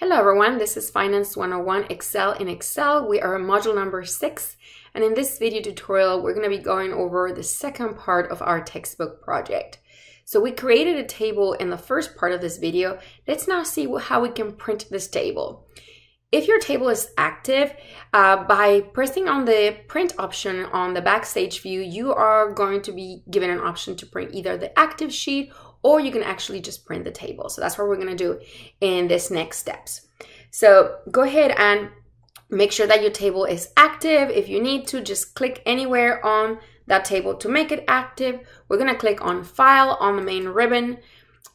Hello everyone, this is Finance 101 Excel in Excel. We are module number six, and in this video tutorial, we're going to be going over the second part of our textbook project. So we created a table in the first part of this video. Let's now see how we can print this table. If your table is active, uh, by pressing on the print option on the backstage view, you are going to be given an option to print either the active sheet or you can actually just print the table. So that's what we're gonna do in this next steps. So go ahead and make sure that your table is active. If you need to, just click anywhere on that table to make it active. We're gonna click on File on the main ribbon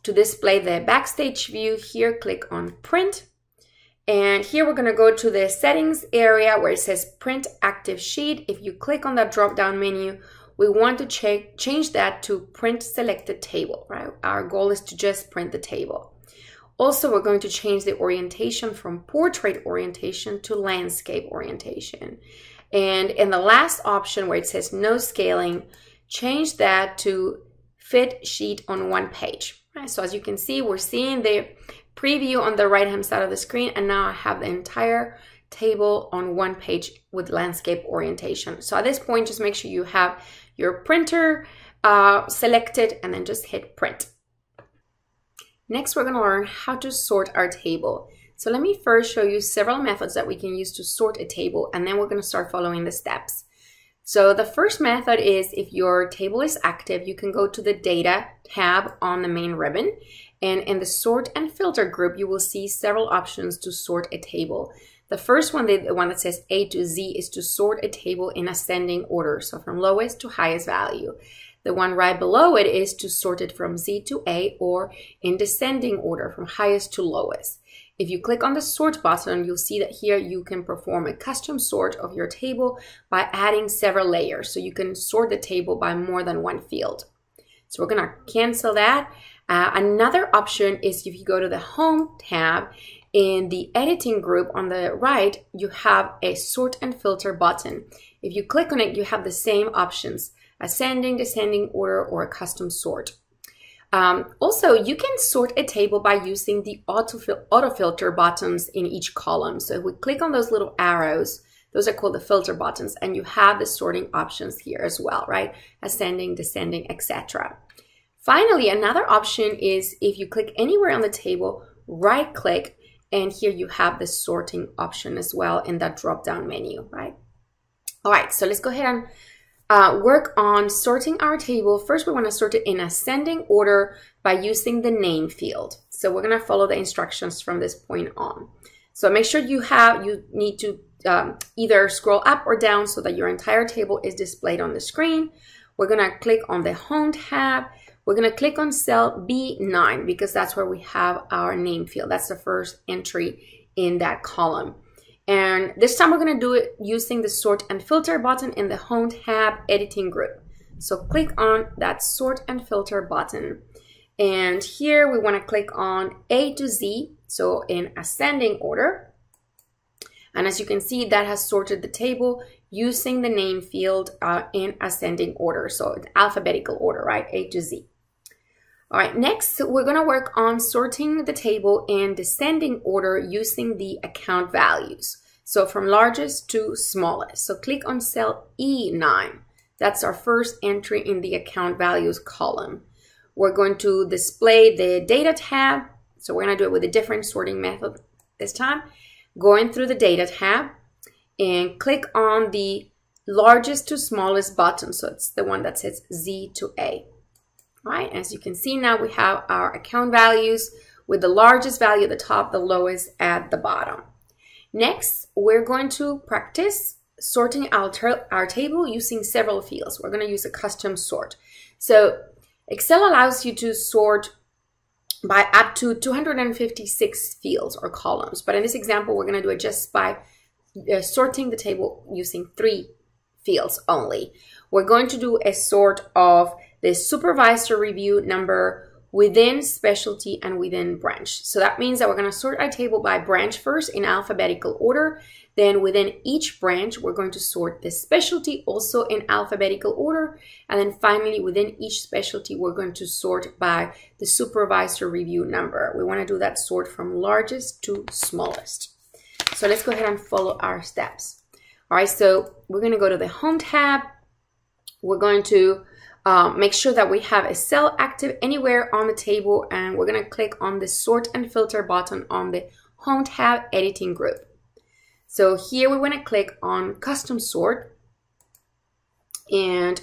to display the backstage view. Here, click on Print. And here we're gonna go to the settings area where it says Print Active Sheet. If you click on that drop-down menu, we want to ch change that to print selected table, right? Our goal is to just print the table. Also, we're going to change the orientation from portrait orientation to landscape orientation. And in the last option where it says no scaling, change that to fit sheet on one page. Right? So as you can see, we're seeing the preview on the right hand side of the screen and now I have the entire table on one page with landscape orientation. So at this point, just make sure you have your printer uh, selected and then just hit print. Next, we're gonna learn how to sort our table. So let me first show you several methods that we can use to sort a table and then we're gonna start following the steps. So the first method is if your table is active, you can go to the data tab on the main ribbon and in the sort and filter group, you will see several options to sort a table. The first one, the one that says A to Z, is to sort a table in ascending order, so from lowest to highest value. The one right below it is to sort it from Z to A or in descending order from highest to lowest. If you click on the sort button, you'll see that here you can perform a custom sort of your table by adding several layers. So you can sort the table by more than one field. So we're gonna cancel that. Uh, another option is if you go to the home tab in the editing group on the right, you have a sort and filter button. If you click on it, you have the same options, ascending, descending order, or a custom sort. Um, also, you can sort a table by using the auto, auto filter buttons in each column. So if we click on those little arrows, those are called the filter buttons, and you have the sorting options here as well, right? Ascending, descending, etc. Finally, another option is if you click anywhere on the table, right click, and here you have the sorting option as well in that drop down menu, right? All right, so let's go ahead and uh, work on sorting our table. First, we want to sort it in ascending order by using the name field. So we're going to follow the instructions from this point on. So make sure you have, you need to um, either scroll up or down so that your entire table is displayed on the screen. We're going to click on the Home tab we're going to click on cell B9 because that's where we have our name field. That's the first entry in that column. And this time we're going to do it using the sort and filter button in the home tab editing group. So click on that sort and filter button. And here we want to click on A to Z, so in ascending order. And as you can see, that has sorted the table using the name field uh, in ascending order. So alphabetical order, right? A to Z. All right, next we're gonna work on sorting the table in descending order using the account values. So from largest to smallest. So click on cell E9. That's our first entry in the account values column. We're going to display the data tab. So we're gonna do it with a different sorting method this time. Going through the data tab and click on the largest to smallest button. So it's the one that says Z to A right? As you can see now, we have our account values with the largest value at the top, the lowest at the bottom. Next, we're going to practice sorting our, our table using several fields. We're going to use a custom sort. So Excel allows you to sort by up to 256 fields or columns. But in this example, we're going to do it just by uh, sorting the table using three fields only. We're going to do a sort of the supervisor review number within specialty and within branch. So that means that we're going to sort our table by branch first in alphabetical order. Then within each branch, we're going to sort the specialty also in alphabetical order. And then finally, within each specialty, we're going to sort by the supervisor review number. We want to do that sort from largest to smallest. So let's go ahead and follow our steps. All right, so we're going to go to the Home tab. We're going to um, make sure that we have a cell active anywhere on the table and we're going to click on the sort and filter button on the home tab editing group. So here we want to click on custom sort and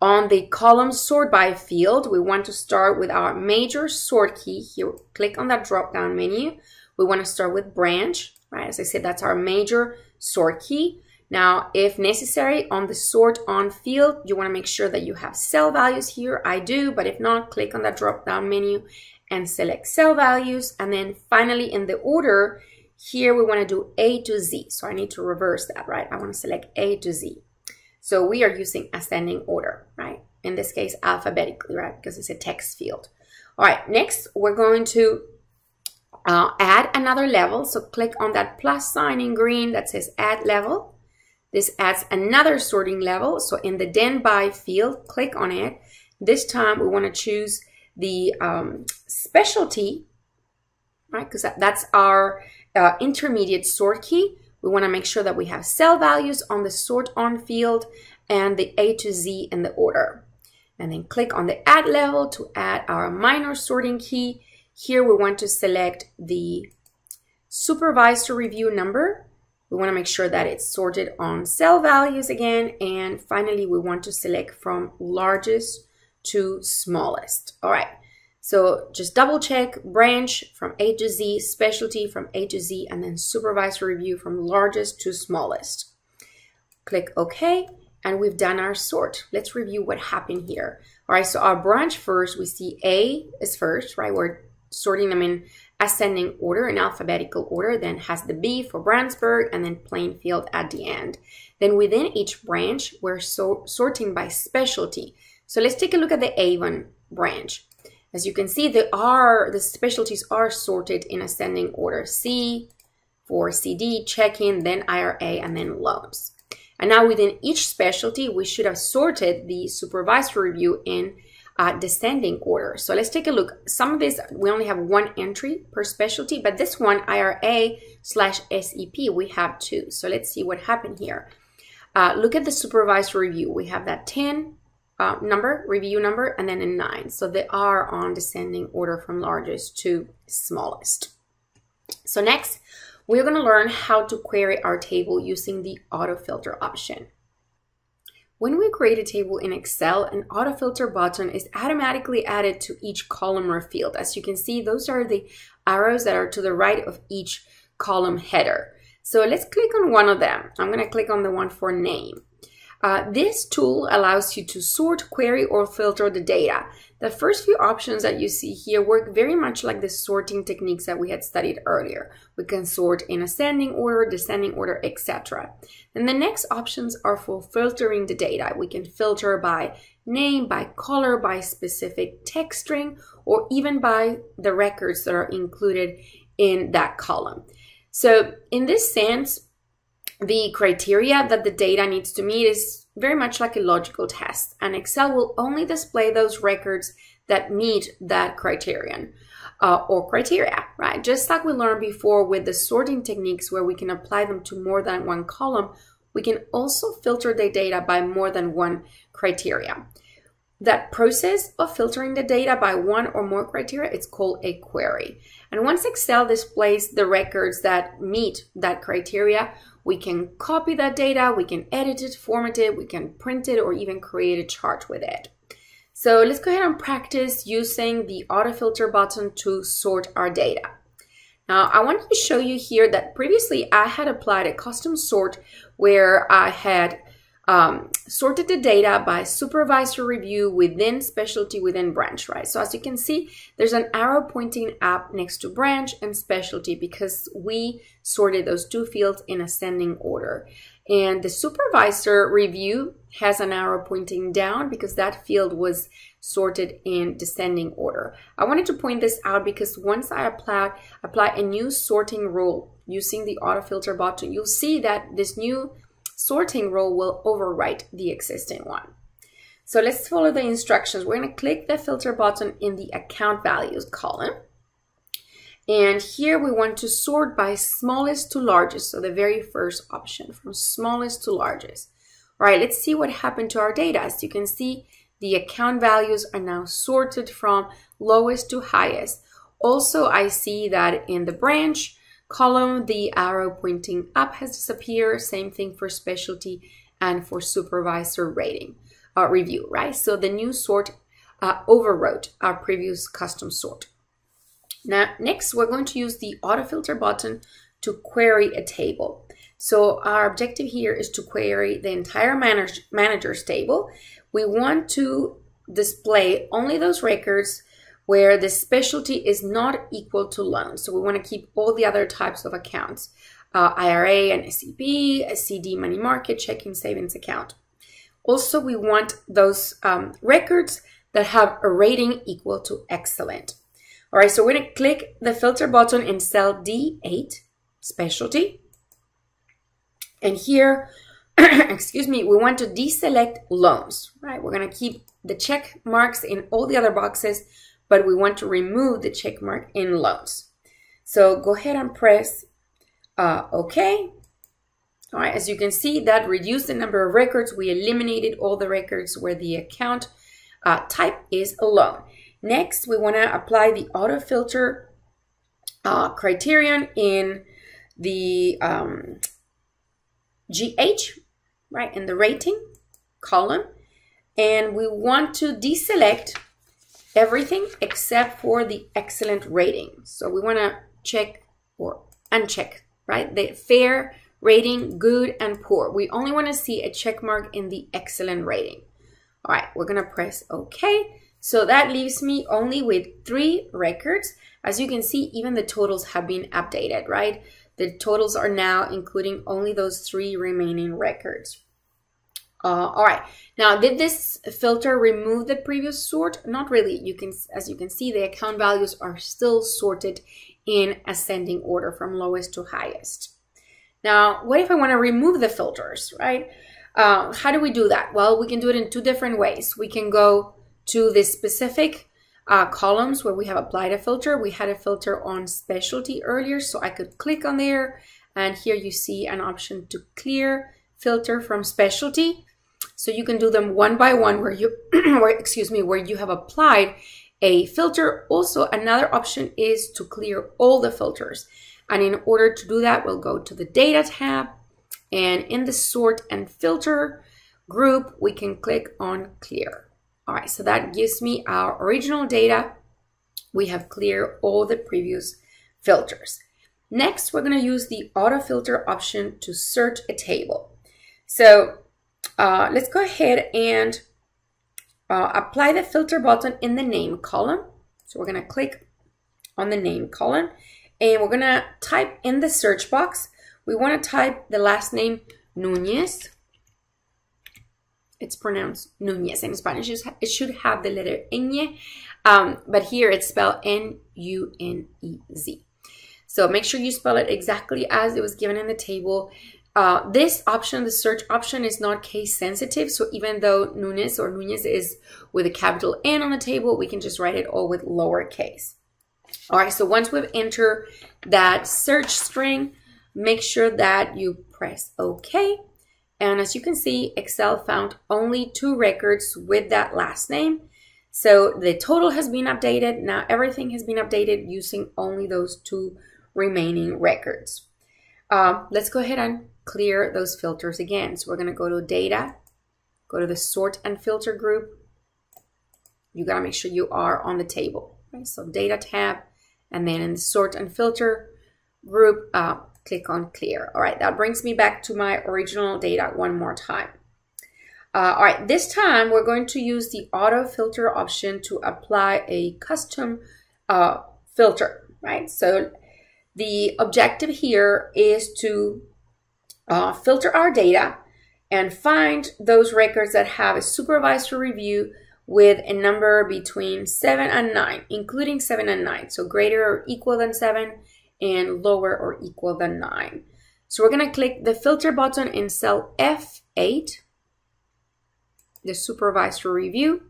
on the column sort by field, we want to start with our major sort key. Here, click on that drop down menu. We want to start with branch, right? As I said, that's our major sort key. Now, if necessary, on the sort on field, you want to make sure that you have cell values here. I do, but if not, click on that drop down menu and select cell values. And then finally, in the order, here we want to do A to Z. So I need to reverse that, right? I want to select A to Z. So we are using ascending order, right? In this case, alphabetically, right? Because it's a text field. All right, next we're going to uh, add another level. So click on that plus sign in green that says add level. This adds another sorting level. So in the then by field, click on it. This time we want to choose the um, specialty, right? Because that, that's our uh, intermediate sort key. We want to make sure that we have cell values on the sort on field and the A to Z in the order. And then click on the add level to add our minor sorting key. Here we want to select the supervisor review number we want to make sure that it's sorted on cell values again. And finally, we want to select from largest to smallest. All right. So just double check branch from A to Z, specialty from A to Z, and then supervisor review from largest to smallest. Click OK, and we've done our sort. Let's review what happened here. All right, so our branch first, we see A is first, right? We're sorting them in ascending order in alphabetical order, then has the B for Brownsburg and then Plainfield at the end. Then within each branch, we're so sorting by specialty. So let's take a look at the Avon branch. As you can see, the are the specialties are sorted in ascending order. C for CD, checking, then IRA, and then loans. And now within each specialty, we should have sorted the supervisory review in uh, descending order. So let's take a look. Some of this, we only have one entry per specialty, but this one, IRA slash SEP, we have two. So let's see what happened here. Uh, look at the supervisor review. We have that 10 uh, number, review number, and then a 9. So they are on descending order from largest to smallest. So next, we're going to learn how to query our table using the auto filter option. When we create a table in Excel, an autofilter button is automatically added to each column or field. As you can see, those are the arrows that are to the right of each column header. So let's click on one of them. I'm going to click on the one for name. Uh, this tool allows you to sort, query, or filter the data. The first few options that you see here work very much like the sorting techniques that we had studied earlier. We can sort in ascending order, descending order, etc. And the next options are for filtering the data. We can filter by name, by color, by specific text string, or even by the records that are included in that column. So in this sense, the criteria that the data needs to meet is very much like a logical test, and Excel will only display those records that meet that criterion uh, or criteria, right? Just like we learned before with the sorting techniques where we can apply them to more than one column, we can also filter the data by more than one criteria. That process of filtering the data by one or more criteria, it's called a query. And once Excel displays the records that meet that criteria, we can copy that data, we can edit it, format it, we can print it, or even create a chart with it. So let's go ahead and practice using the auto filter button to sort our data. Now I wanted to show you here that previously I had applied a custom sort where I had um, sorted the data by supervisor review within specialty within branch, right? So as you can see, there's an arrow pointing up next to branch and specialty because we sorted those two fields in ascending order. And the supervisor review has an arrow pointing down because that field was sorted in descending order. I wanted to point this out because once I apply, apply a new sorting rule using the auto filter button, you'll see that this new sorting rule will overwrite the existing one. So let's follow the instructions. We're going to click the filter button in the account values column. And here we want to sort by smallest to largest. So the very first option from smallest to largest. All right, let's see what happened to our data. As you can see, the account values are now sorted from lowest to highest. Also, I see that in the branch column, the arrow pointing up has disappeared. Same thing for specialty and for supervisor rating uh, review, right? So the new sort uh, overwrote our previous custom sort. Now, next, we're going to use the auto filter button to query a table. So our objective here is to query the entire manage manager's table we want to display only those records where the specialty is not equal to loans. So we want to keep all the other types of accounts, uh, IRA and SEP, a CD money market, checking savings account. Also, we want those um, records that have a rating equal to excellent. All right, so we're to click the filter button in cell D8, specialty. And here excuse me, we want to deselect loans, right? We're to keep the check marks in all the other boxes, but we want to remove the check mark in loans. So go ahead and press uh, OK. All right, as you can see, that reduced the number of records. We eliminated all the records where the account uh, type is a loan. Next, we want to apply the auto filter uh, criterion in the um, GH right, in the rating column. And we want to deselect everything except for the excellent rating. So we want to check or uncheck, right? The fair rating, good and poor. We only want to see a check mark in the excellent rating. All right, we're going to press OK. So that leaves me only with three records. As you can see, even the totals have been updated, right? The totals are now including only those three remaining records. Uh, all right, now did this filter remove the previous sort? Not really. You can, as you can see, the account values are still sorted in ascending order from lowest to highest. Now, what if I want to remove the filters, right? Uh, how do we do that? Well, we can do it in two different ways. We can go to the specific uh, columns where we have applied a filter. We had a filter on specialty earlier, so I could click on there and here you see an option to clear filter from specialty. So you can do them one by one where you, where, excuse me, where you have applied a filter. Also, another option is to clear all the filters. And in order to do that, we'll go to the data tab and in the sort and filter group, we can click on clear. All right, so that gives me our original data. We have cleared all the previous filters. Next, we're gonna use the auto filter option to search a table. So uh, let's go ahead and uh, apply the filter button in the name column. So we're going to click on the name column and we're going to type in the search box. We want to type the last name Nunez. It's pronounced Nunez. In Spanish, it should have the letter Ñ, um, but here it's spelled N-U-N-E-Z. So make sure you spell it exactly as it was given in the table. Uh, this option, the search option, is not case sensitive. So even though Nunez or Nunez is with a capital N on the table, we can just write it all with lowercase. All right, so once we've entered that search string, make sure that you press OK. And as you can see, Excel found only two records with that last name. So the total has been updated. Now everything has been updated using only those two remaining records. Uh, let's go ahead and clear those filters again. So we're going to go to data, go to the sort and filter group. You got to make sure you are on the table. Right? So data tab, and then in the sort and filter group, uh, click on clear. All right, that brings me back to my original data one more time. Uh, all right, this time we're going to use the auto filter option to apply a custom uh, filter, right? So the objective here is to uh, filter our data and find those records that have a supervisor review with a number between 7 and 9, including 7 and 9. So greater or equal than 7 and lower or equal than 9. So we're going to click the filter button in cell F8, the supervisory review,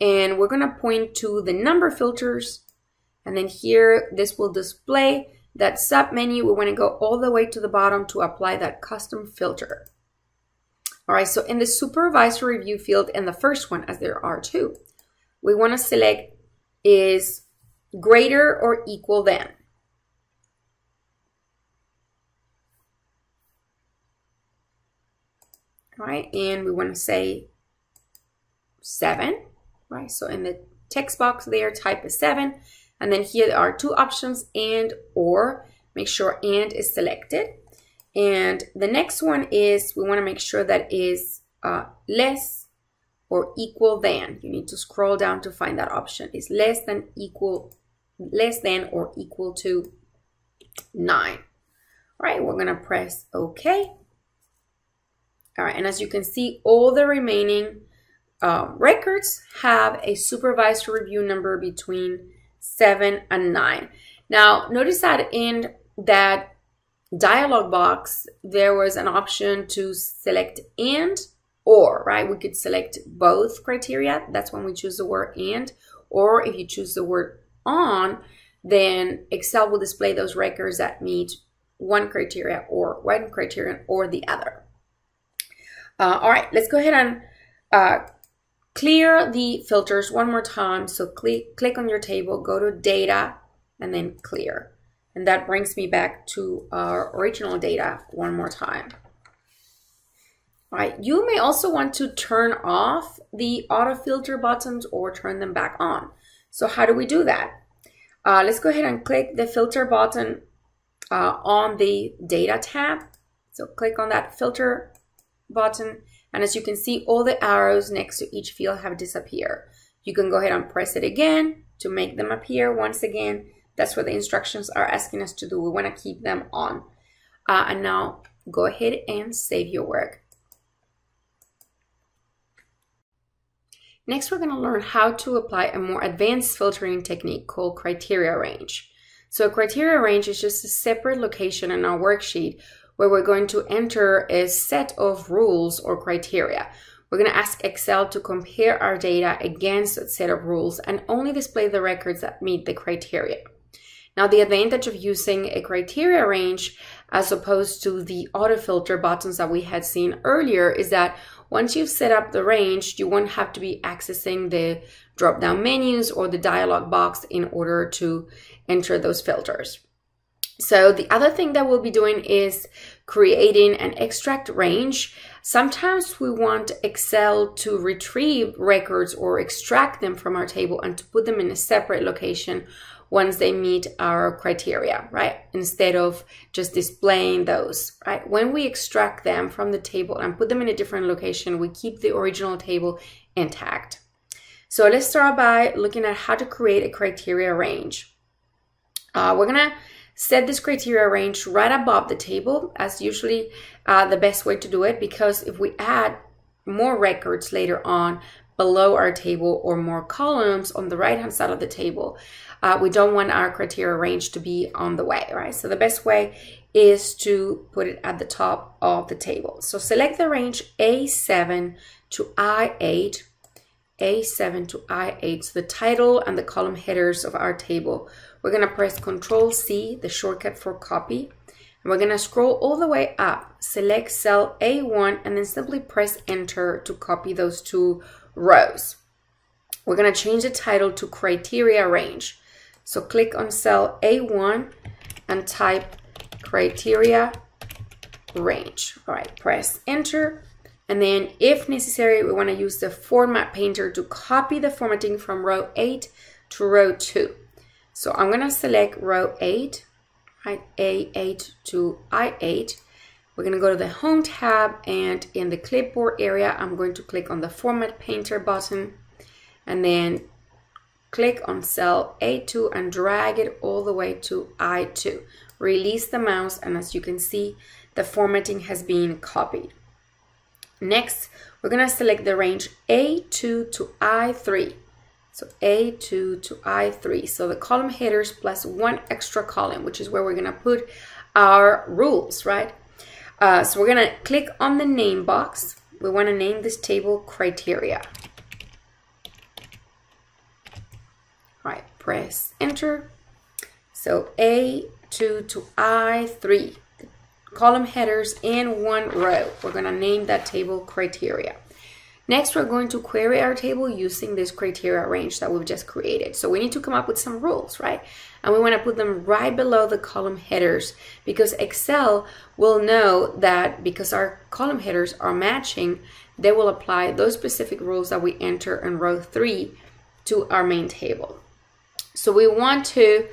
and we're going to point to the number filters. And then here, this will display that sub menu. We want to go all the way to the bottom to apply that custom filter. All right, so in the supervisory review field in the first one, as there are two, we want to select is greater or equal than. All right, and we want to say seven, right? So in the text box there, type is seven. And then here are two options, and or. Make sure and is selected. And the next one is we want to make sure that is uh, less or equal than. You need to scroll down to find that option. Is less than equal, less than or equal to 9. All right, we're going to press OK. All right, and as you can see, all the remaining uh, records have a supervised review number between 7 and 9. Now, notice that in that dialog box, there was an option to select and or, right? We could select both criteria. That's when we choose the word and. Or if you choose the word on, then Excel will display those records that meet one criteria or one criterion or the other. Uh, all right, let's go ahead and uh, clear the filters one more time. So click, click on your table, go to data, and then clear. And that brings me back to our original data one more time. All right, you may also want to turn off the auto filter buttons or turn them back on. So how do we do that? Uh, let's go ahead and click the filter button uh, on the data tab. So click on that filter button. And as you can see, all the arrows next to each field have disappeared. You can go ahead and press it again to make them appear once again. That's what the instructions are asking us to do. We want to keep them on. Uh, and now go ahead and save your work. Next, we're going to learn how to apply a more advanced filtering technique called criteria range. So a criteria range is just a separate location in our worksheet where we're going to enter a set of rules or criteria. We're going to ask Excel to compare our data against a set of rules and only display the records that meet the criteria. Now, the advantage of using a criteria range as opposed to the auto filter buttons that we had seen earlier is that once you've set up the range, you won't have to be accessing the drop down menus or the dialog box in order to enter those filters. So the other thing that we'll be doing is creating an extract range. Sometimes we want Excel to retrieve records or extract them from our table and to put them in a separate location once they meet our criteria, right? Instead of just displaying those, right? When we extract them from the table and put them in a different location, we keep the original table intact. So let's start by looking at how to create a criteria range. Uh, we're gonna set this criteria range right above the table as usually uh, the best way to do it because if we add more records later on below our table or more columns on the right hand side of the table, uh, we don't want our criteria range to be on the way, right? So the best way is to put it at the top of the table. So select the range A7 to I8, A7 to I8, so the title and the column headers of our table. We're gonna press Control C, the shortcut for copy, and we're gonna scroll all the way up, select cell A1, and then simply press Enter to copy those two rows. We're gonna change the title to Criteria Range. So click on cell A1 and type criteria range. All right, press enter. And then if necessary, we wanna use the format painter to copy the formatting from row eight to row two. So I'm gonna select row eight, right, A8 to I8. We're gonna go to the home tab and in the clipboard area, I'm going to click on the format painter button and then Click on cell A2 and drag it all the way to I2. Release the mouse and as you can see, the formatting has been copied. Next, we're gonna select the range A2 to I3. So A2 to I3. So the column headers plus one extra column, which is where we're gonna put our rules, right? Uh, so we're gonna click on the name box. We wanna name this table criteria. Right, press enter. So A2 to I3 column headers in one row. We're going to name that table criteria. Next, we're going to query our table using this criteria range that we've just created. So we need to come up with some rules, right? And we want to put them right below the column headers because Excel will know that because our column headers are matching, they will apply those specific rules that we enter in row three to our main table. So we want to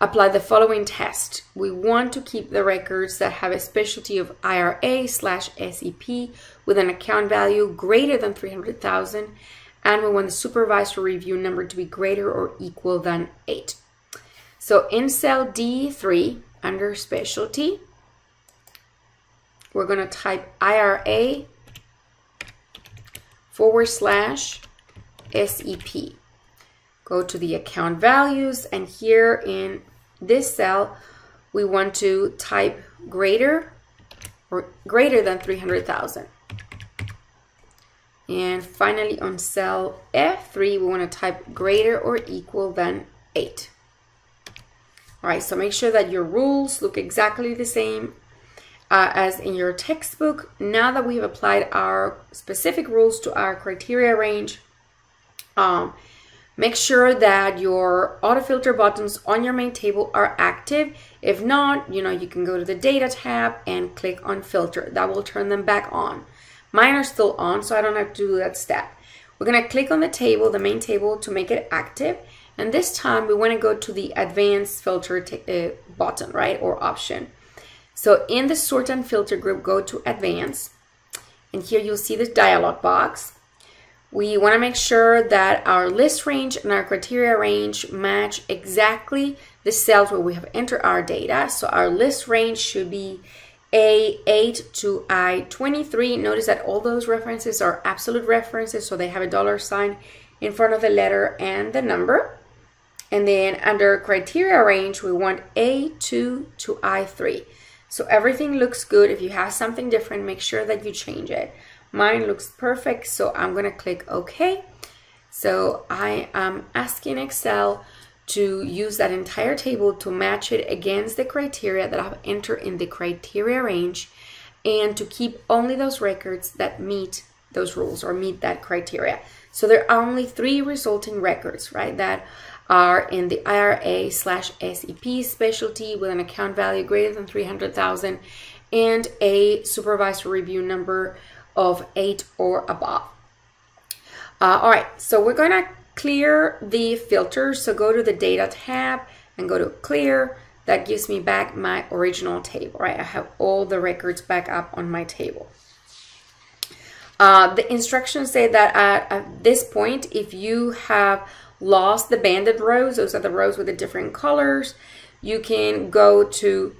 apply the following test. We want to keep the records that have a specialty of IRA slash SEP with an account value greater than 300,000 and we want the supervisor review number to be greater or equal than 8. So in cell D3 under specialty, we're going to type IRA forward slash SEP. Go to the account values and here in this cell, we want to type greater or greater than 300,000. And finally on cell F3, we want to type greater or equal than 8. All right, so make sure that your rules look exactly the same uh, as in your textbook. Now that we've applied our specific rules to our criteria range, um, Make sure that your auto filter buttons on your main table are active. If not, you know, you can go to the data tab and click on filter. That will turn them back on. Mine are still on, so I don't have to do that step. We're gonna click on the table, the main table to make it active. And this time we wanna go to the advanced filter uh, button, right, or option. So in the sort and filter group, go to advanced. And here you'll see this dialog box. We want to make sure that our list range and our criteria range match exactly the cells where we have entered our data. So our list range should be A8 to I23. Notice that all those references are absolute references, so they have a dollar sign in front of the letter and the number. And then under criteria range, we want A2 to I3. So everything looks good. If you have something different, make sure that you change it. Mine looks perfect, so I'm gonna click OK. So I am asking Excel to use that entire table to match it against the criteria that I've entered in the criteria range and to keep only those records that meet those rules or meet that criteria. So there are only three resulting records, right, that are in the IRA slash SEP specialty with an account value greater than 300,000 and a supervisor review number of 8 or above. Uh, all right, so we're going to clear the filter. So go to the data tab and go to clear. That gives me back my original table, right? I have all the records back up on my table. Uh, the instructions say that at, at, this point, if you have lost the banded rows, those are the rows with the different colors, you can go to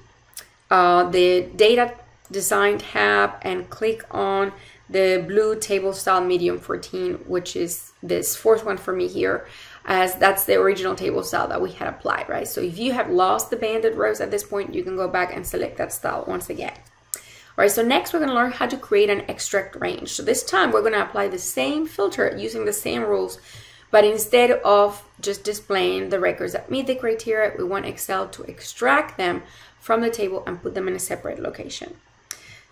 uh, the data design tab and click on the blue table style medium 14 which is this fourth one for me here as that's the original table style that we had applied right? So if you have lost the banded rows at this point you can go back and select that style once again. All right so next we're going to learn how to create an extract range. So this time we're going to apply the same filter using the same rules but instead of just displaying the records that meet the criteria we want excel to extract them from the table and put them in a separate location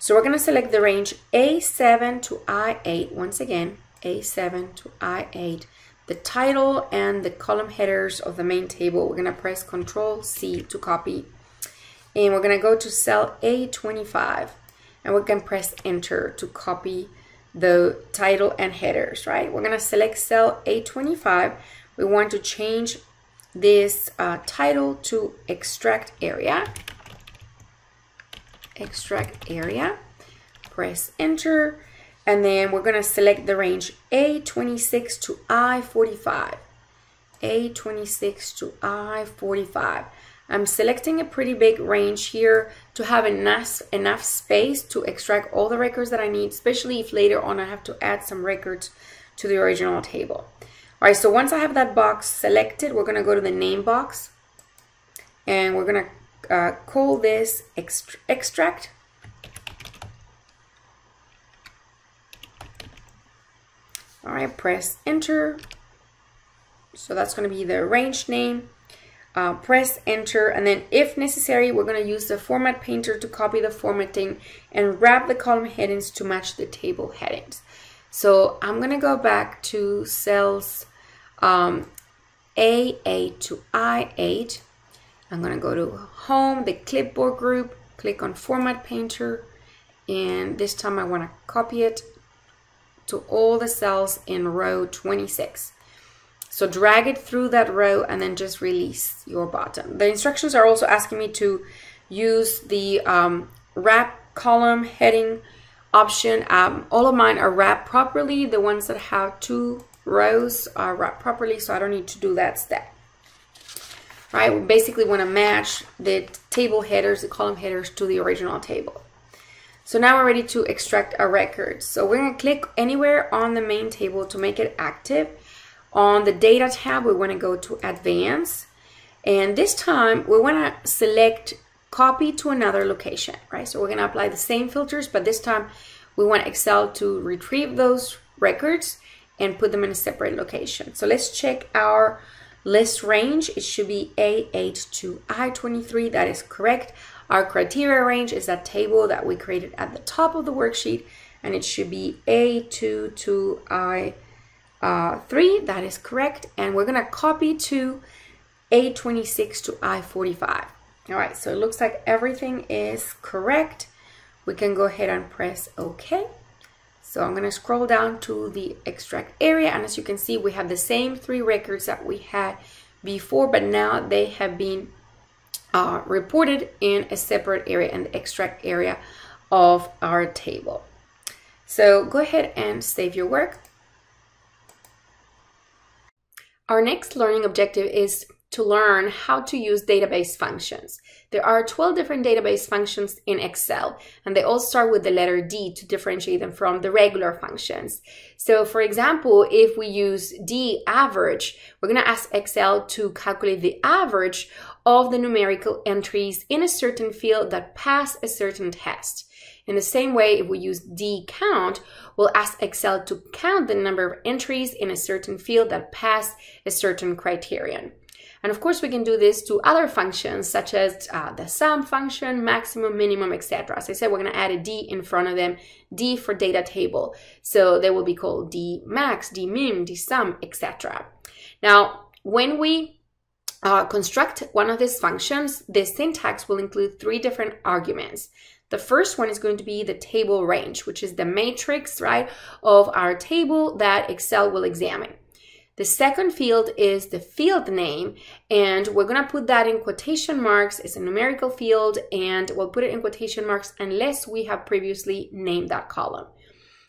so we're going to select the range A7 to I8 once again, A7 to I8. The title and the column headers of the main table, we're going to press Control C to copy. And we're going to go to cell A25 and we can press Enter to copy the title and headers, right? We're going to select cell A25. We want to change this uh, title to extract area extract area, press enter, and then we're gonna select the range A26 to I45. A26 to I45. I'm selecting a pretty big range here to have enough, enough space to extract all the records that I need, especially if later on I have to add some records to the original table. All right, so once I have that box selected, we're gonna go to the name box and we're gonna uh, call this extract. All right, press enter. So that's gonna be the range name. Uh, press enter and then if necessary we're going to use the format painter to copy the formatting and wrap the column headings to match the table headings so I'm going to go back to cells um, A8 to I8 I'm to go to home the clipboard group click on format painter and this time I want to copy it to all the cells in row 26 so drag it through that row and then just release your button. The instructions are also asking me to use the um, wrap column heading option. Um, all of mine are wrapped properly. The ones that have two rows are wrapped properly, so I don't need to do that step. Right, we basically want to match the table headers, the column headers to the original table. So now we're ready to extract our record. So we're going to click anywhere on the main table to make it active on the data tab, we want to go to advanced. And this time we want to select copy to another location, right? So we're going to apply the same filters, but this time we want Excel to retrieve those records and put them in a separate location. So let's check our list range. It should be A8 to I23. That is correct. Our criteria range is that table that we created at the top of the worksheet, and it should be A2 to I23 uh, 3, that is correct. And we're going to copy to A26 to I45. All right, so it looks like everything is correct. We can go ahead and press OK. So I'm going to scroll down to the extract area. And as you can see, we have the same three records that we had before, but now they have been uh, reported in a separate area the extract area of our table. So go ahead and save your work. Our next learning objective is to learn how to use database functions. There are 12 different database functions in Excel, and they all start with the letter D to differentiate them from the regular functions. So for example, if we use D average, we're gonna ask Excel to calculate the average of the numerical entries in a certain field that pass a certain test. In the same way, if we use D count, we'll ask Excel to count the number of entries in a certain field that pass a certain criterion. And of course, we can do this to other functions such as uh, the sum function, maximum, minimum, etc. As I said, we're going to add a D in front of them, D for data table. So they will be called D max, D min, D sum, etc. Now, when we uh, construct one of these functions, the syntax will include three different arguments. The first one is going to be the table range, which is the matrix, right, of our table that Excel will examine. The second field is the field name, and we're going to put that in quotation marks. It's a numerical field, and we'll put it in quotation marks unless we have previously named that column.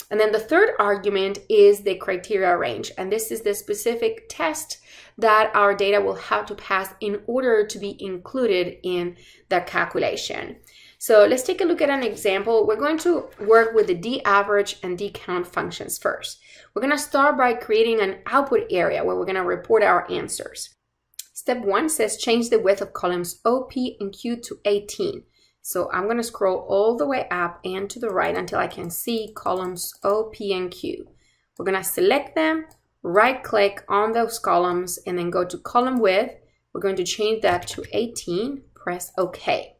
And then the third argument is the criteria range, and this is the specific test that our data will have to pass in order to be included in the calculation. So let's take a look at an example. We're going to work with the D average and D count functions first. We're going to start by creating an output area where we're going to report our answers. Step one says change the width of columns OP and Q to 18. So I'm going to scroll all the way up and to the right until I can see columns OP and Q. We're going to select them, right click on those columns and then go to column width. We're going to change that to 18, press OK.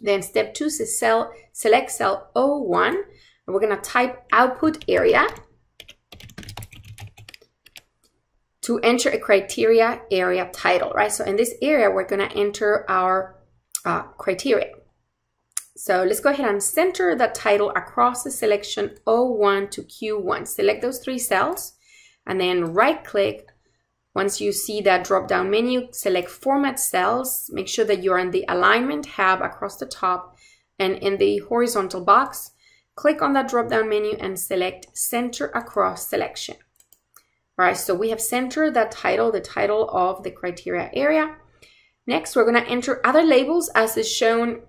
Then step two is cell, select cell O1. And we're going to type output area to enter a criteria area title, right? So in this area, we're going to enter our uh, criteria. So let's go ahead and center the title across the selection O1 to Q1. Select those three cells and then right click once you see that drop down menu, select Format Cells. Make sure that you're in the Alignment tab across the top and in the horizontal box, click on that drop down menu and select Center Across Selection. All right, so we have centered that title, the title of the criteria area. Next, we're going to enter other labels as is shown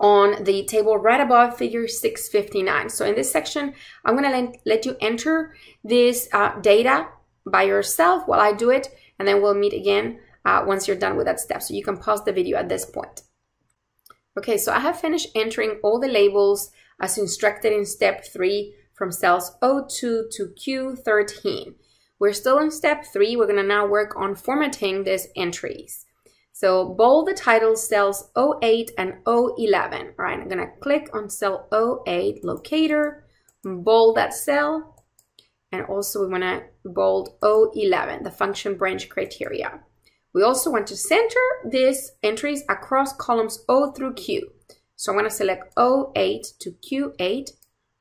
on the table right above figure 659. So in this section, I'm going to let, you enter this uh, data by yourself while I do it, and then we'll meet again uh, once you're done with that step. So you can pause the video at this point. Okay, so I have finished entering all the labels as instructed in step 3 from cells O2 to Q13. We're still in step 3. We're going to now work on formatting these entries. So bold the title cells 08 and 011. All right, I'm gonna click on cell 08 locator, bold that cell, and also we wanna bold 011, the function branch criteria. We also want to center these entries across columns O through Q. So I'm gonna select 08 to Q8,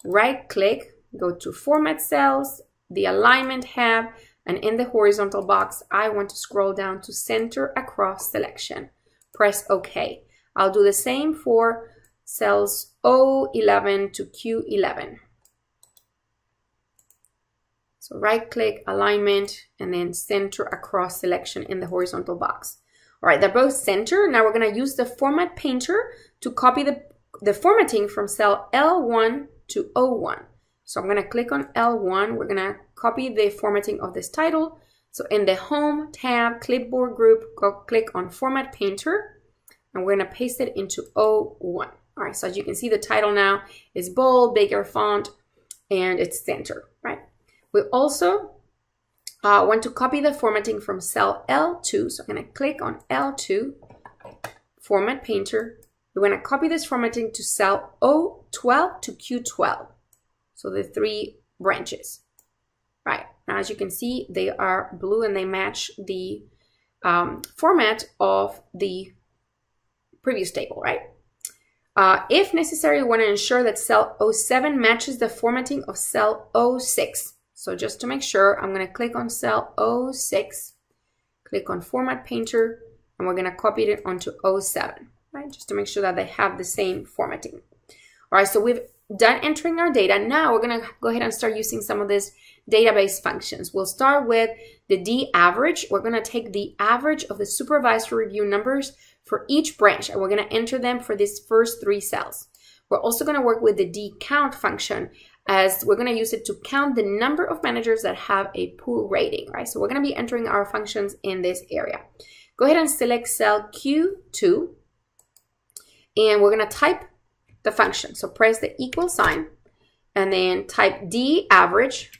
right click, go to format cells, the alignment tab, and in the horizontal box, I want to scroll down to center across selection. Press OK. I'll do the same for cells O11 to Q11. So right click, alignment, and then center across selection in the horizontal box. All right, they're both center. Now we're gonna use the format painter to copy the, the formatting from cell L1 to O1. So I'm gonna click on L1. We're gonna copy the formatting of this title. So in the Home tab, Clipboard group, go click on Format Painter, and we're gonna paste it into O1. All right, so as you can see, the title now is bold, bigger font, and it's center, right? We also uh, want to copy the formatting from cell L2. So I'm gonna click on L2, Format Painter. We're gonna copy this formatting to cell O12 to Q12. So the three branches, right? Now, as you can see, they are blue and they match the um, format of the previous table, right? Uh, if necessary, we want to ensure that cell 07 matches the formatting of cell 06. So just to make sure, I'm going to click on cell 06, click on Format Painter, and we're going to copy it onto 07, right? Just to make sure that they have the same formatting. All right, so we've done entering our data. Now we're going to go ahead and start using some of these database functions. We'll start with the D average. We're going to take the average of the supervisor review numbers for each branch, and we're going to enter them for these first three cells. We're also going to work with the D count function as we're going to use it to count the number of managers that have a poor rating, right? So we're going to be entering our functions in this area. Go ahead and select cell Q2, and we're going to type the function. So press the equal sign and then type D average,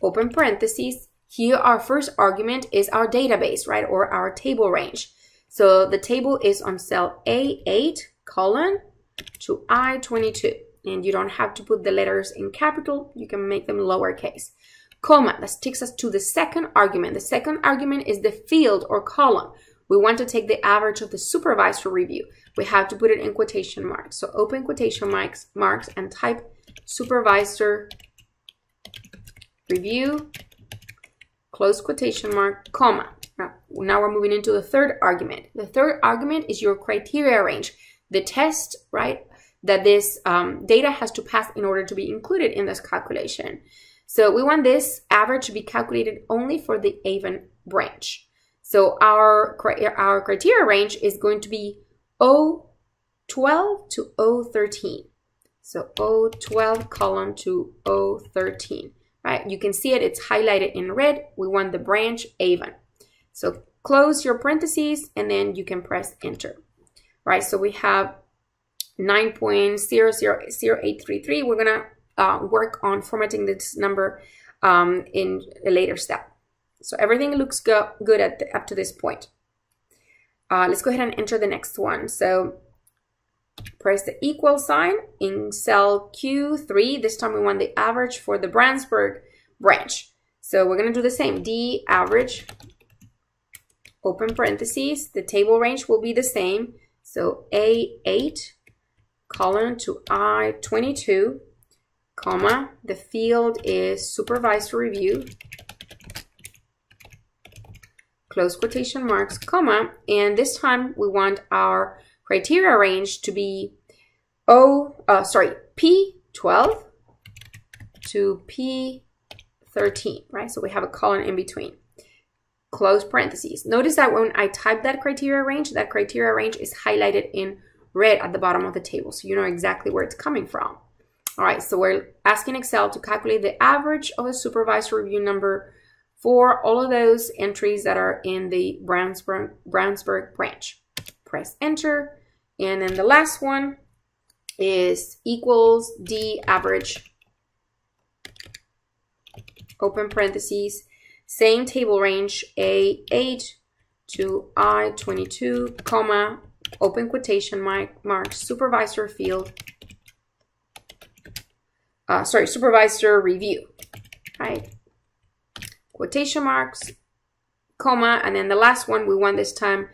open parentheses. Here our first argument is our database, right, or our table range. So the table is on cell A8 colon to I22. And you don't have to put the letters in capital. You can make them lowercase. Comma, that takes us to the second argument. The second argument is the field or column. We want to take the average of the supervisor review we have to put it in quotation marks. So open quotation marks, marks and type supervisor review, close quotation mark, comma. Now, now we're moving into the third argument. The third argument is your criteria range, the test, right, that this um, data has to pass in order to be included in this calculation. So we want this average to be calculated only for the Avon branch. So our, our criteria range is going to be O12 to O13. So O12 column to O13, right? You can see it, it's highlighted in red. We want the branch Avon. So close your parentheses and then you can press enter, right? So we have 9.000833. We're gonna uh, work on formatting this number um, in a later step. So everything looks go good at the, up to this point. Uh, let's go ahead and enter the next one. So press the equal sign in cell Q3. This time we want the average for the Brownsburg branch. So we're going to do the same. D average, open parentheses. The table range will be the same. So A8 colon to I22, comma. The field is supervisor review close quotation marks, comma, and this time we want our criteria range to be O, uh, sorry, P12 to P13, right? So we have a colon in between. close parentheses. Notice that when I type that criteria range, that criteria range is highlighted in red at the bottom of the table. So you know exactly where it's coming from. All right, so we're asking Excel to calculate the average of a supervisor review number for all of those entries that are in the Brownsburg, Brownsburg branch. Press enter. And then the last one is equals D average, open parentheses, same table range A8 to I22, comma, open quotation mark, mark supervisor field, uh, sorry, supervisor review, right? Quotation marks, comma, and then the last one, we want this time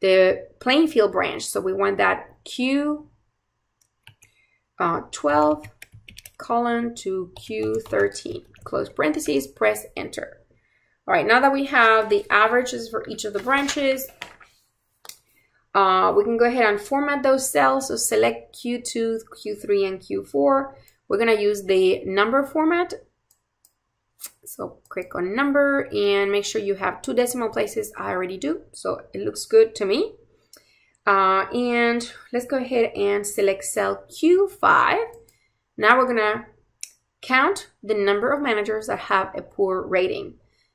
the Plainfield branch. So we want that Q uh, 12 colon to Q13. Close parentheses, press enter. All right, now that we have the averages for each of the branches, uh, we can go ahead and format those cells. So select Q2, Q3, and Q4. We're gonna use the number format. So click on number and make sure you have two decimal places. I already do, so it looks good to me. Uh, and let's go ahead and select cell Q5. Now we're gonna count the number of managers that have a poor rating.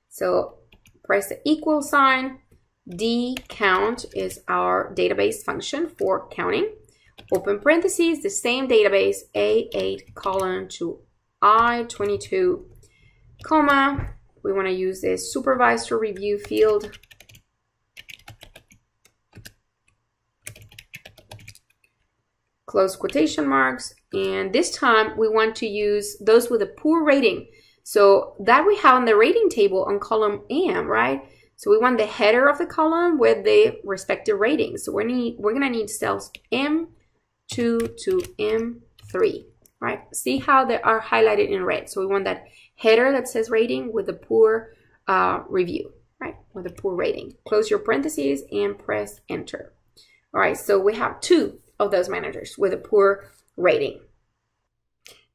So press the equal sign. D count is our database function for counting. Open parentheses, the same database, A8 colon to I22, comma. We want to use this supervisor review field. Close quotation marks. And this time we want to use those with a poor rating. So that we have on the rating table on column M, right? So we want the header of the column with the respective ratings. So we're, need, we're gonna need cells M2 to M3, right? See how they are highlighted in red. So we want that header that says rating with a poor uh, review, right? With a poor rating. Close your parentheses and press enter. All right, so we have two of those managers with a poor rating.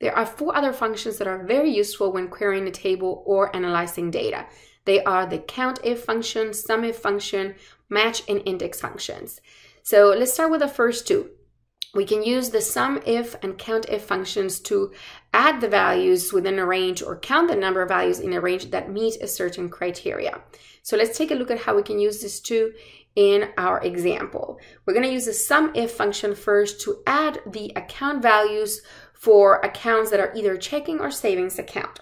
There are four other functions that are very useful when querying a table or analyzing data. They are the COUNTIF function, SUMIF function, match and index functions. So let's start with the first two. We can use the SUMIF and COUNTIF functions to add the values within a range or count the number of values in a range that meet a certain criteria. So let's take a look at how we can use these two in our example. We're going to use the SUMIF function first to add the account values for accounts that are either checking or savings account.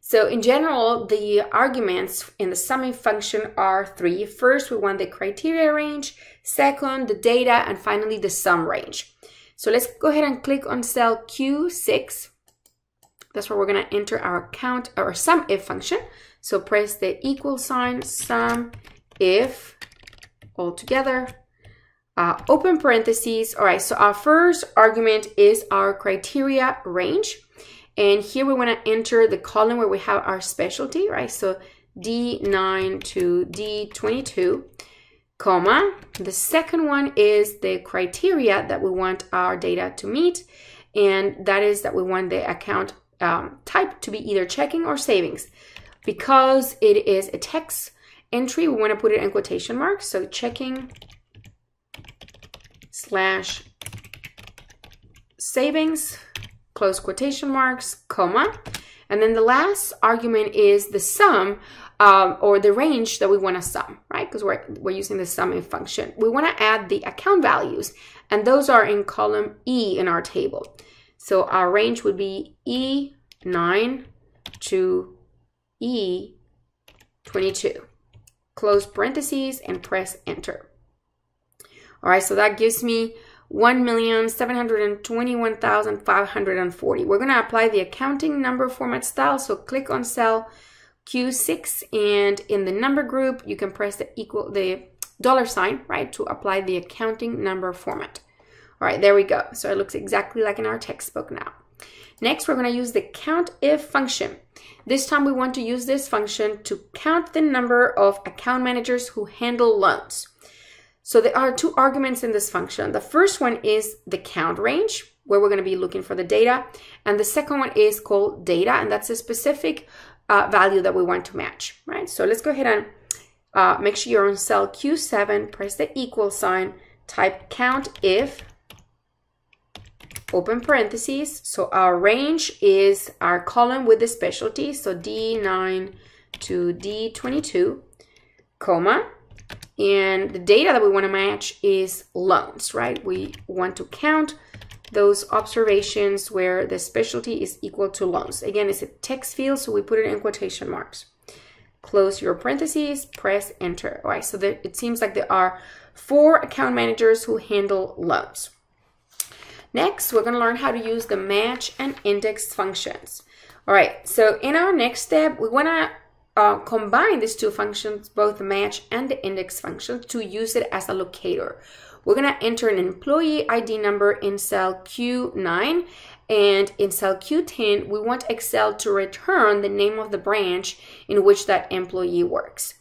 So in general, the arguments in the SUMIF function are three. First, we want the criteria range. Second, the data. And finally, the sum range. So let's go ahead and click on cell Q6. That's where we're going to enter our count or sum if function. So press the equal sign sum if all together. Uh, open parentheses. All right, so our first argument is our criteria range. And here we want to enter the column where we have our specialty, right? So D9 to D22, comma. The second one is the criteria that we want our data to meet. And that is that we want the account um, type to be either checking or savings. Because it is a text entry, we want to put it in quotation marks. So checking slash savings close quotation marks, comma. And then the last argument is the sum um, or the range that we want to sum, right? Because we're, we're using the summing function. We want to add the account values, and those are in column E in our table. So our range would be E9 to E22. Close parentheses and press enter. All right, so that gives me 1,721,540. We're going to apply the accounting number format style. So click on cell Q6 and in the number group, you can press the equal, the dollar sign, right, to apply the accounting number format. All right, there we go. So it looks exactly like in our textbook now. Next, we're going to use the COUNTIF function. This time we want to use this function to count the number of account managers who handle loans. So there are two arguments in this function. The first one is the count range, where we're going to be looking for the data. And the second one is called data, and that's a specific uh, value that we want to match, right? So let's go ahead and uh, make sure you're on cell Q7, press the equal sign, type count if, open parentheses. So our range is our column with the specialty, so D9 to D22, comma, and the data that we want to match is loans, right? We want to count those observations where the specialty is equal to loans. Again, it's a text field, so we put it in quotation marks. Close your parentheses, press enter. All right, so there, it seems like there are four account managers who handle loans. Next, we're gonna learn how to use the match and index functions. All right, so in our next step, we wanna uh, combine these two functions, both the match and the index function, to use it as a locator. We're going to enter an employee ID number in cell Q9 and in cell Q10, we want Excel to return the name of the branch in which that employee works.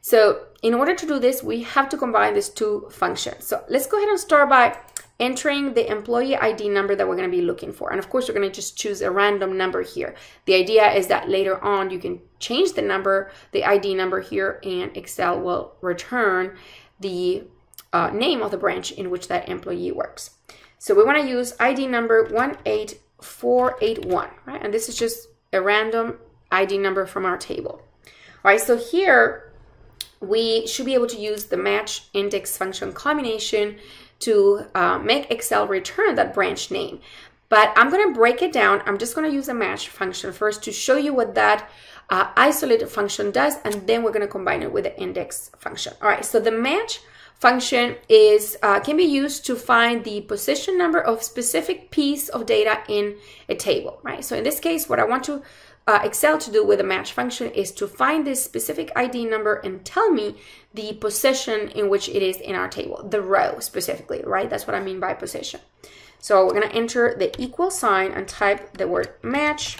So in order to do this, we have to combine these two functions. So let's go ahead and start by entering the employee ID number that we're going to be looking for. And of course, we're going to just choose a random number here. The idea is that later on, you can change the number, the ID number here, and Excel will return the uh, name of the branch in which that employee works. So we want to use ID number 18481, right? And this is just a random ID number from our table. All right, so here we should be able to use the match index function combination to uh, make Excel return that branch name. But I'm going to break it down. I'm just going to use a match function first to show you what that uh, isolated function does, and then we're going to combine it with the index function. All right, so the match function is uh, can be used to find the position number of specific piece of data in a table, right? So in this case, what I want to uh, Excel to do with a match function is to find this specific ID number and tell me the position in which it is in our table, the row specifically, right? That's what I mean by position. So we're gonna enter the equal sign and type the word match,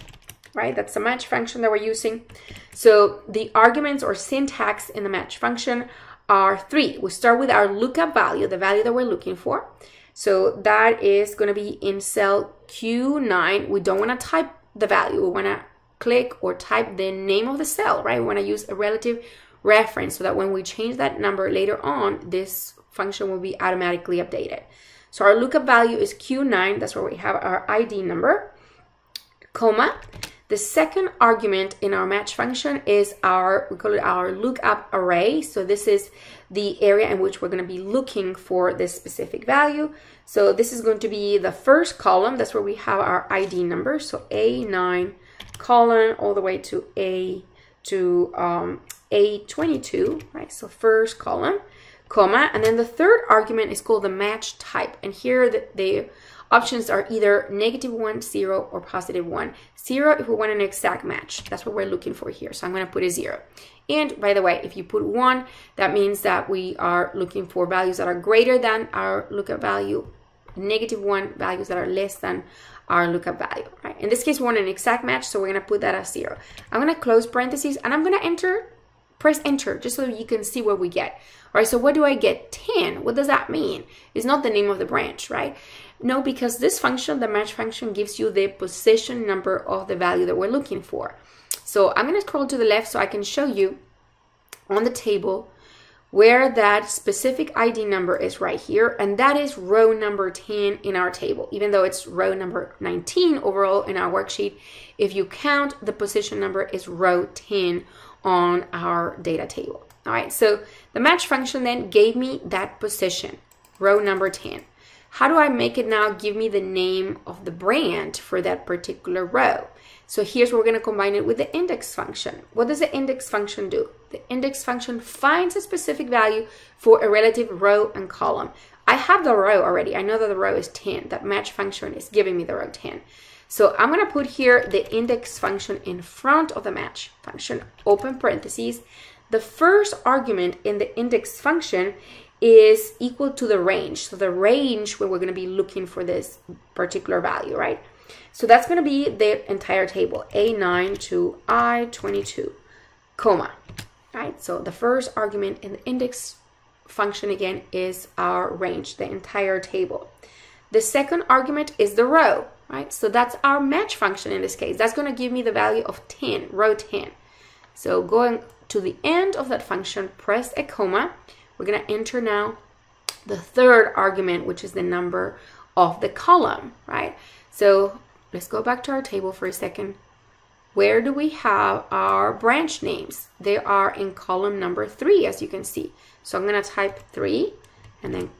right? That's the match function that we're using. So the arguments or syntax in the match function are three. We start with our lookup value, the value that we're looking for. So that is going to be in cell Q9. We don't want to type the value. We want to click or type the name of the cell, right? We want to use a relative reference so that when we change that number later on, this function will be automatically updated. So our lookup value is Q9. That's where we have our ID number, comma. The second argument in our match function is our, we call it our lookup array. So this is the area in which we're going to be looking for this specific value. So this is going to be the first column. That's where we have our ID number. So A9 column all the way to A to um, A22, right? So first column, comma, and then the third argument is called the match type. And here the, the Options are either negative 1, 0, or positive 1. 0 if we want an exact match. That's what we're looking for here. So I'm going to put a 0. And by the way, if you put 1, that means that we are looking for values that are greater than our lookup value. Negative 1, values that are less than our lookup value. Right? In this case, we want an exact match, so we're going to put that as 0. I'm going to close parentheses, and I'm going to enter press enter just so you can see what we get. All right, so what do I get? 10. What does that mean? It's not the name of the branch, right? No, because this function, the match function, gives you the position number of the value that we're looking for. So I'm going to scroll to the left so I can show you on the table where that specific ID number is right here, and that is row number 10 in our table, even though it's row number 19 overall in our worksheet. If you count, the position number is row 10 on our data table. All right, so the match function then gave me that position, row number 10. How do I make it now give me the name of the brand for that particular row? So here's where we're going to combine it with the index function. What does the index function do? The index function finds a specific value for a relative row and column. I have the row already. I know that the row is 10. That match function is giving me the row 10. So I'm going to put here the index function in front of the match function, open parentheses. The first argument in the index function is equal to the range. So the range where we're going to be looking for this particular value, right? So that's going to be the entire table, A9 to I22, comma, right? So the first argument in the index function again is our range, the entire table. The second argument is the row, right? So that's our match function in this case. That's going to give me the value of 10, row 10. So going to the end of that function, press a comma. We're going to enter now the third argument, which is the number of the column, right? So let's go back to our table for a second. Where do we have our branch names? They are in column number three, as you can see. So I'm going to type three and then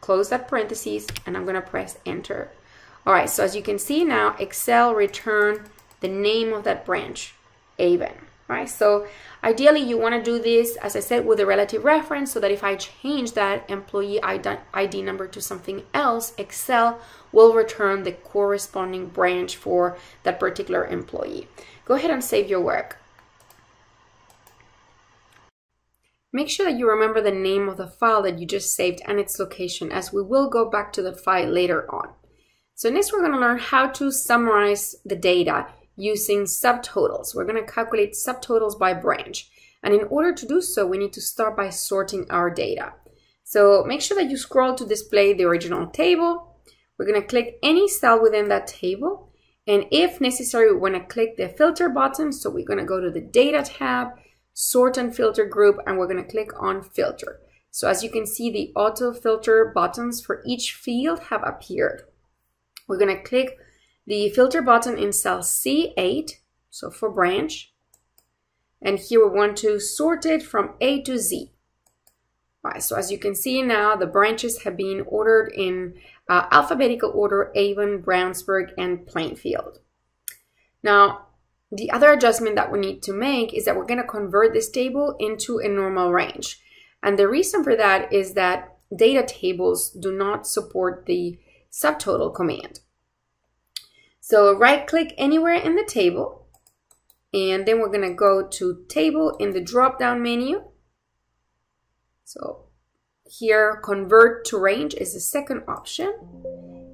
close that parentheses and I'm going to press enter. All right, so as you can see now, Excel returned the name of that branch, Avon right? So ideally you want to do this, as I said, with a relative reference so that if I change that employee ID number to something else, Excel will return the corresponding branch for that particular employee. Go ahead and save your work. Make sure that you remember the name of the file that you just saved and its location as we will go back to the file later on. So next we're going to learn how to summarize the data using subtotals. We're going to calculate subtotals by branch. And in order to do so, we need to start by sorting our data. So make sure that you scroll to display the original table. We're going to click any cell within that table. And if necessary, we want to click the filter button. So we're going to go to the data tab, sort and filter group, and we're going to click on filter. So as you can see, the auto filter buttons for each field have appeared. We're going to click the filter button in cell C8, so for branch. And here we want to sort it from A to Z. All right, so as you can see now, the branches have been ordered in uh, alphabetical order, Avon, Brownsburg, and Plainfield. Now, the other adjustment that we need to make is that we're going to convert this table into a normal range. And the reason for that is that data tables do not support the subtotal command. So right click anywhere in the table and then we're going to go to table in the drop down menu. So here convert to range is the second option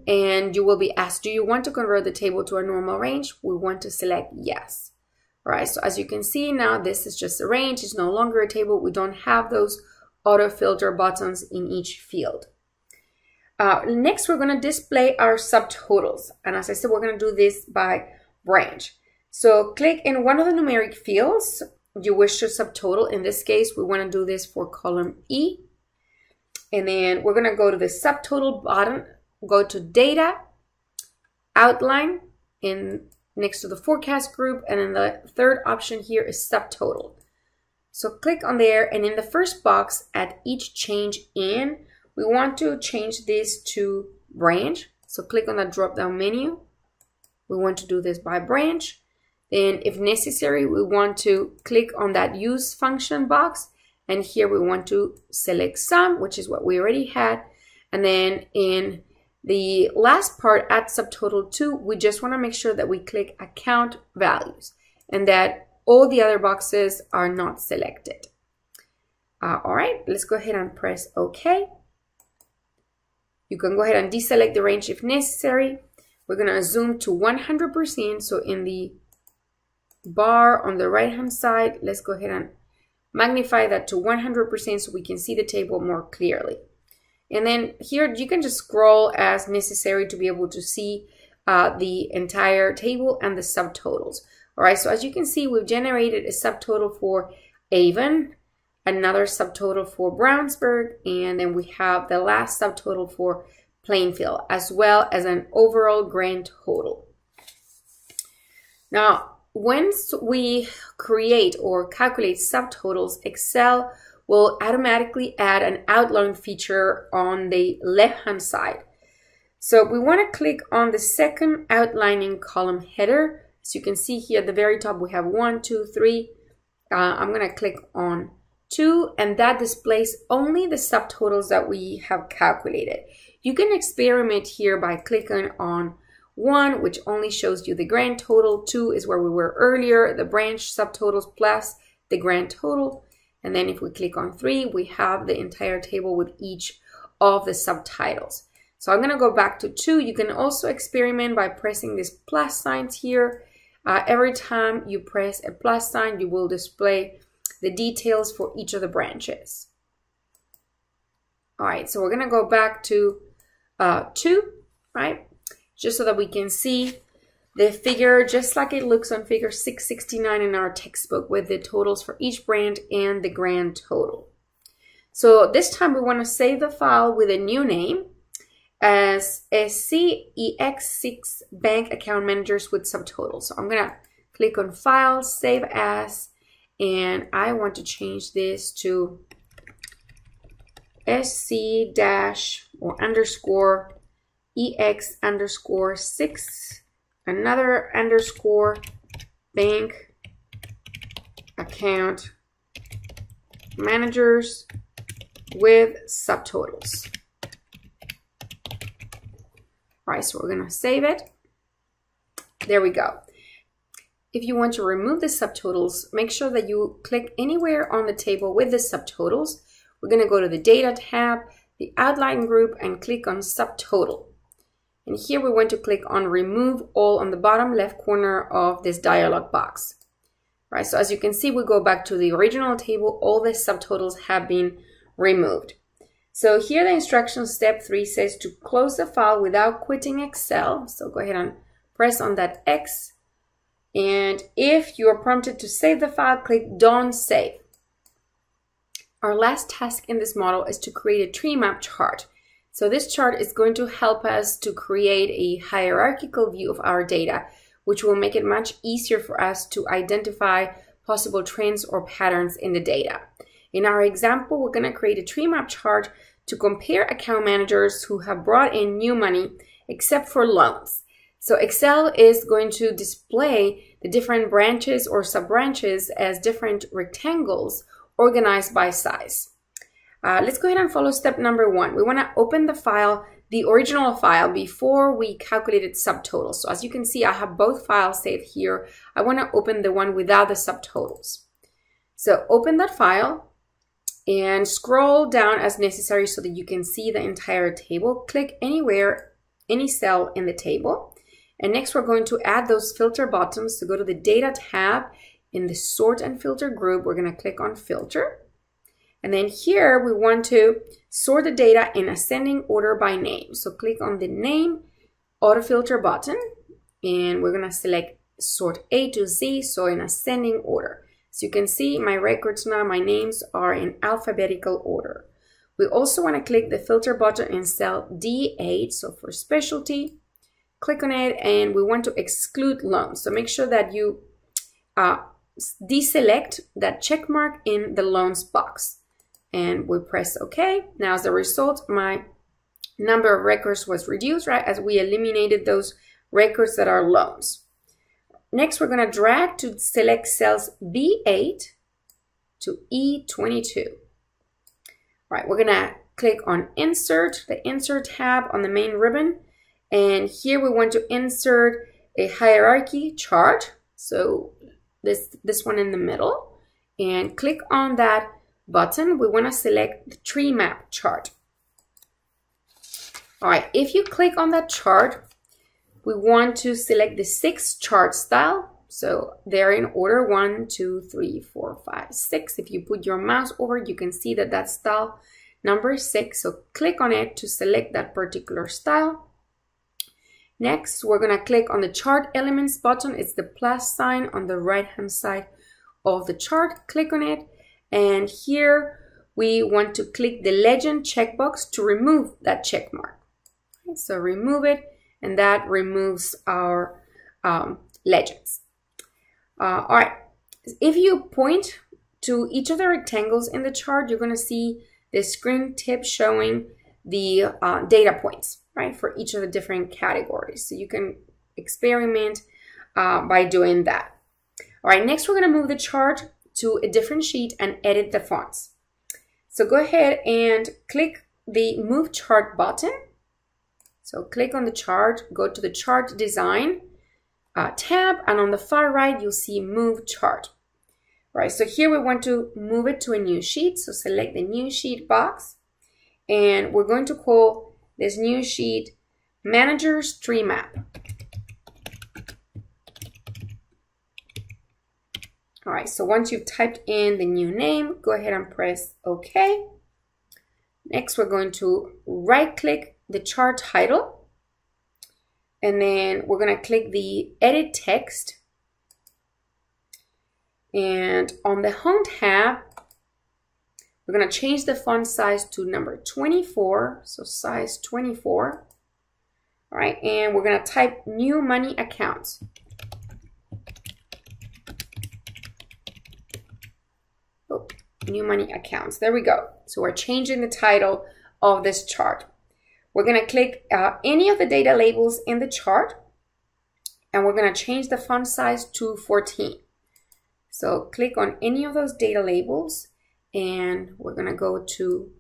and you will be asked do you want to convert the table to a normal range? We want to select yes. All right, so as you can see now this is just a range, it's no longer a table. We don't have those auto filter buttons in each field. Uh, next, we're going to display our subtotals. And as I said, we're going to do this by branch. So click in one of the numeric fields you wish to subtotal. In this case, we want to do this for column E. And then we're going to go to the subtotal button, go to data, outline, in next to the forecast group. And then the third option here is subtotal. So click on there and in the first box at each change in, we want to change this to branch. So click on the drop down menu. We want to do this by branch. Then if necessary, we want to click on that use function box. And here we want to select sum, which is what we already had. And then in the last part at subtotal 2, we just want to make sure that we click account values and that all the other boxes are not selected. Uh, all right, let's go ahead and press OK. You can go ahead and deselect the range if necessary. We're going to zoom to 100%. So in the bar on the right hand side, let's go ahead and magnify that to 100% so we can see the table more clearly. And then here you can just scroll as necessary to be able to see uh, the entire table and the subtotals. All right, so as you can see, we've generated a subtotal for Avon, another subtotal for Brownsburg, and then we have the last subtotal for Plainfield, as well as an overall grand total. Now, once we create or calculate subtotals, Excel will automatically add an outline feature on the left-hand side. So we want to click on the second outlining column header. As you can see here at the very top, we have one, two, three. Uh, I'm going to click on 2 and that displays only the subtotals that we have calculated. You can experiment here by clicking on 1 which only shows you the grand total, 2 is where we were earlier, the branch subtotals plus the grand total and then if we click on 3 we have the entire table with each of the subtitles. So I'm going to go back to 2. You can also experiment by pressing these plus signs here. Uh, every time you press a plus sign you will display the details for each of the branches. All right, so we're gonna go back to uh, two, right? Just so that we can see the figure just like it looks on figure 669 in our textbook with the totals for each brand and the grand total. So this time we want to save the file with a new name as SCEX6 bank account managers with subtotals. So I'm going to click on file, save as, and I want to change this to SC dash or underscore EX underscore six, another underscore bank account managers with subtotals. All right, so we're gonna save it. There we go. If you want to remove the subtotals, make sure that you click anywhere on the table with the subtotals. We're gonna go to the Data tab, the Outline group, and click on Subtotal. And here we want to click on Remove All on the bottom left corner of this dialog box. Right, so as you can see, we go back to the original table, all the subtotals have been removed. So here the instruction step three says to close the file without quitting Excel. So go ahead and press on that X. And if you are prompted to save the file, click Don't Save. Our last task in this model is to create a tree map chart. So this chart is going to help us to create a hierarchical view of our data, which will make it much easier for us to identify possible trends or patterns in the data. In our example, we're going to create a tree map chart to compare account managers who have brought in new money except for loans. So Excel is going to display the different branches or sub-branches as different rectangles organized by size. Uh, let's go ahead and follow step number one. We want to open the file, the original file, before we calculated subtotals. So as you can see, I have both files saved here. I want to open the one without the subtotals. So open that file, and scroll down as necessary so that you can see the entire table. Click anywhere, any cell in the table. And next we're going to add those filter buttons to go to the data tab in the sort and filter group. We're going to click on filter. And then here we want to sort the data in ascending order by name. So click on the name auto filter button and we're going to select sort A to Z, so in ascending order. So you can see my records now, my names are in alphabetical order. We also want to click the filter button in cell D8, so for specialty, click on it and we want to exclude loans. So make sure that you uh, deselect that check mark in the loans box and we press OK. Now as a result, my number of records was reduced, right, as we eliminated those records that are loans. Next, we're going to drag to select cells B8 to E22. All right, we're going to click on Insert, the Insert tab on the main ribbon. And here we want to insert a hierarchy chart. So this, this one in the middle. And click on that button. We want to select the tree map chart. All right, if you click on that chart, we want to select the six chart style. So they're in order one, two, three, four, five, six. If you put your mouse over you can see that that style number six. So click on it to select that particular style. Next, we're gonna click on the chart elements button. It's the plus sign on the right hand side of the chart. Click on it. And here we want to click the legend checkbox to remove that check mark. Okay, so remove it and that removes our um, legends. Uh, all right, if you point to each of the rectangles in the chart, you're to see the screen tip showing the uh, data points, right, for each of the different categories. So you can experiment uh, by doing that. All right, next we're going to move the chart to a different sheet and edit the fonts. So go ahead and click the Move Chart button so click on the chart, go to the chart design uh, tab, and on the far right, you'll see move chart. All right, so here we want to move it to a new sheet. So select the new sheet box, and we're going to call this new sheet Manager's Tree Map. All right, so once you've typed in the new name, go ahead and press OK. Next, we're going to right click the chart title. and then we're going to click the edit text. And on the home tab, we're going to change the font size to number 24. So size 24. All right. And we're going to type new money account. Oh, new money accounts. There we go. So we're changing the title of this chart. We're going to click uh, any of the data labels in the chart and we're going to change the font size to 14. So click on any of those data labels and we're going to go to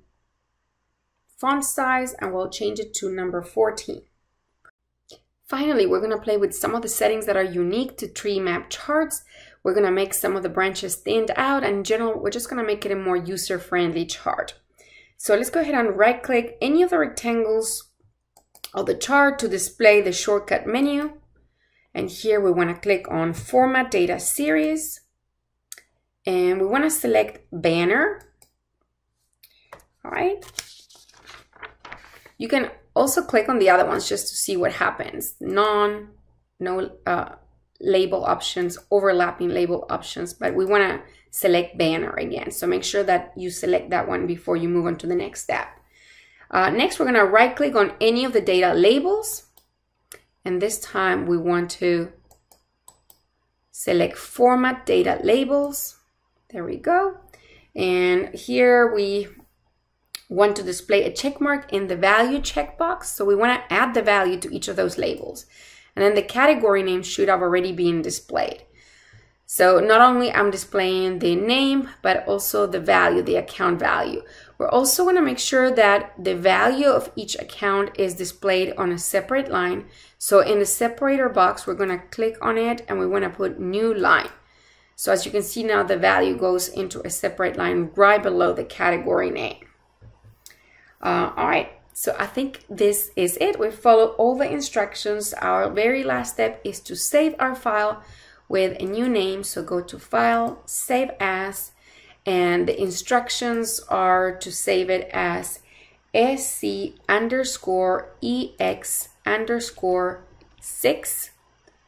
font size and we'll change it to number 14. Finally, we're going to play with some of the settings that are unique to tree map charts. We're going to make some of the branches thinned out and in general, we're just going to make it a more user-friendly chart. So let's go ahead and right click any of the rectangles of the chart to display the shortcut menu. And here we want to click on Format Data Series. And we want to select Banner. All right. You can also click on the other ones just to see what happens. None, no uh, label options, overlapping label options, but we want to select banner again. So make sure that you select that one before you move on to the next step. Uh, next, we're going to right click on any of the data labels. And this time we want to select format data labels. There we go. And here we want to display a check mark in the value checkbox. So we want to add the value to each of those labels. And then the category name should have already been displayed. So not only I'm displaying the name, but also the value, the account value. We're also going to make sure that the value of each account is displayed on a separate line. So in the separator box, we're going to click on it and we want to put new line. So as you can see now, the value goes into a separate line right below the category name. Uh, all right, so I think this is it. We follow all the instructions. Our very last step is to save our file with a new name. So go to File, Save As, and the instructions are to save it as SC underscore EX underscore 6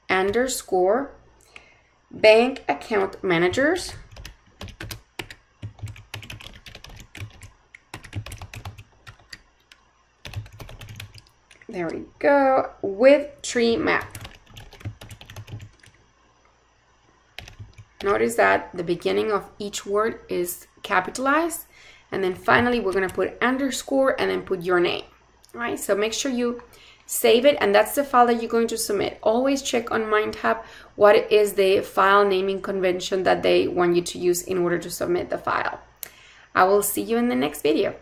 underscore bank account managers there we go with tree map Notice that the beginning of each word is capitalized. And then finally, we're going to put underscore and then put your name. All right, so make sure you save it and that's the file that you're going to submit. Always check on MindTap what is the file naming convention that they want you to use in order to submit the file. I will see you in the next video.